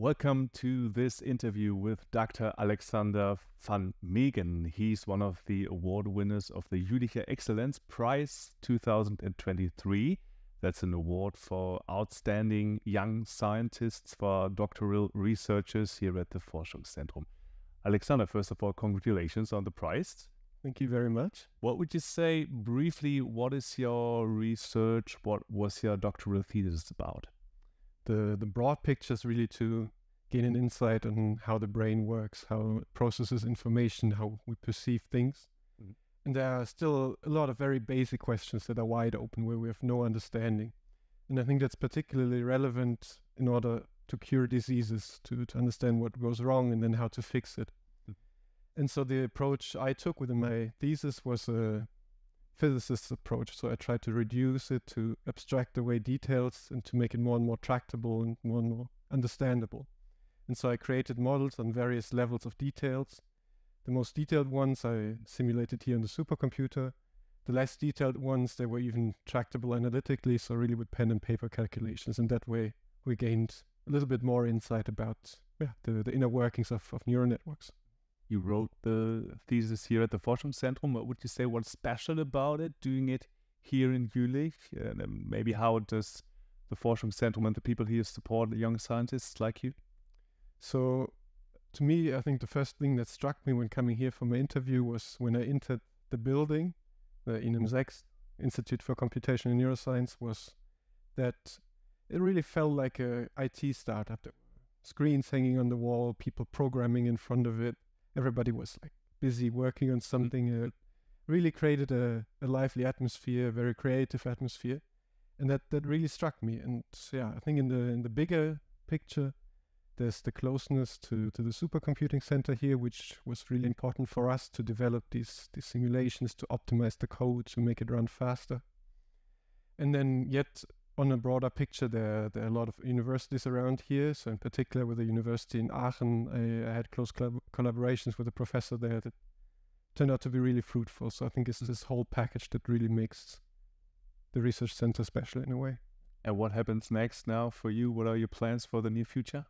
Welcome to this interview with Dr. Alexander van Meegen. He's one of the award winners of the Jülicher Excellence Prize 2023. That's an award for outstanding young scientists, for doctoral researchers here at the Forschungszentrum. Alexander, first of all, congratulations on the prize. Thank you very much. What would you say briefly? What is your research? What was your doctoral thesis about? The the broad pictures really to gain an insight on how the brain works, how it processes information, how we perceive things. Mm-hmm. And there are still a lot of very basic questions that are wide open where we have no understanding. And I think that's particularly relevant in order to cure diseases, to, to understand what goes wrong and then how to fix it. And so the approach I took within my thesis was a physicist's approach. So I tried to reduce it to abstract away details and to make it more and more tractable and more and more understandable. And so I created models on various levels of details. The most detailed ones I simulated here on the supercomputer. The less detailed ones, they were even tractable analytically, so really with pen and paper calculations. And that way we gained a little bit more insight about yeah, the, the inner workings of, of neural networks you wrote the thesis here at the Forschungszentrum. What would you say what's special about it, doing it here in Jülich? And maybe how does the Forschungszentrum and the people here support young scientists like you? So, to me, I think the first thing that struck me when coming here for my interview was when I entered the building, the INM mm-hmm. 6 Institute for Computational Neuroscience, was that it really felt like a IT startup. There were screens hanging on the wall, people programming in front of it, everybody was like busy working on mm-hmm. something. It really created a, a lively atmosphere, a very creative atmosphere, and that that really struck me. And yeah, I think in the in the bigger picture, there's the closeness to to the supercomputing center here, which was really important for us to develop these these simulations to optimize the code to make it run faster. And then yet on a broader picture, there, there are a lot of universities around here. So, in particular, with the university in Aachen, I, I had close collab- collaborations with a professor there that turned out to be really fruitful. So, I think it's this whole package that really makes the research center special in a way. And what happens next now for you? What are your plans for the near future?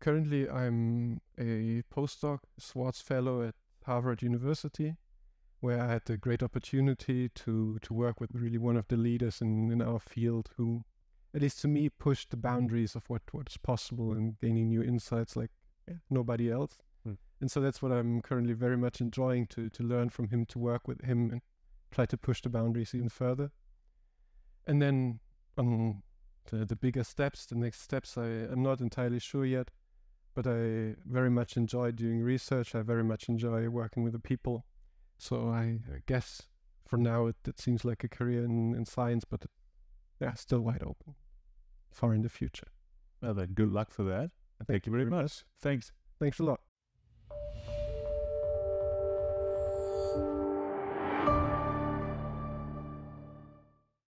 Currently, I'm a postdoc, Swartz Fellow at Harvard University where I had the great opportunity to to work with really one of the leaders in, in our field who, at least to me, pushed the boundaries of what what's possible and gaining new insights like yeah, nobody else. Mm. And so that's what I'm currently very much enjoying to to learn from him, to work with him, and try to push the boundaries even further. And then on the, the bigger steps, the next steps, I am not entirely sure yet, but I very much enjoy doing research. I very much enjoy working with the people so I, guess for now it, it, seems like a career in, in science, but yeah, still wide open far in the future. Well, then good luck for that. Thank, Thank you very much. much. Thanks. Thanks a lot.